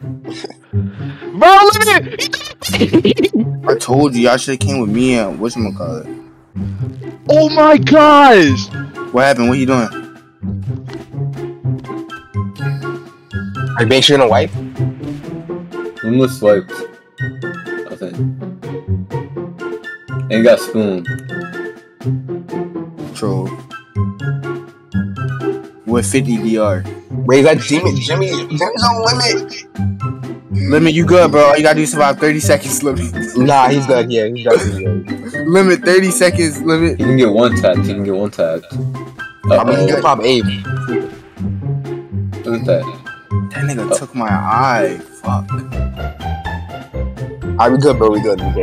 Bro, look at it. I told you, y'all should have came with me and whatchamacallit. Oh my gosh. What happened? What are you doing? Are you being sure you gonna wipe? Almost swiped. Nothing. Ain't got spoon. Troll. With 50 DR. Wait, that Jimmy, Jimmy, Jimmy's on limit. Limit, you good, bro. All you gotta do is survive 30 seconds, limit. Nah, he's good. Yeah, he's good. limit, 30 seconds, limit. He can get one tapped. He can get one tapped. I mean, he Uh-oh. can pop Abe. Look at that. That nigga oh. took my eye. Fuck. Alright, we good, bro. We good. We good.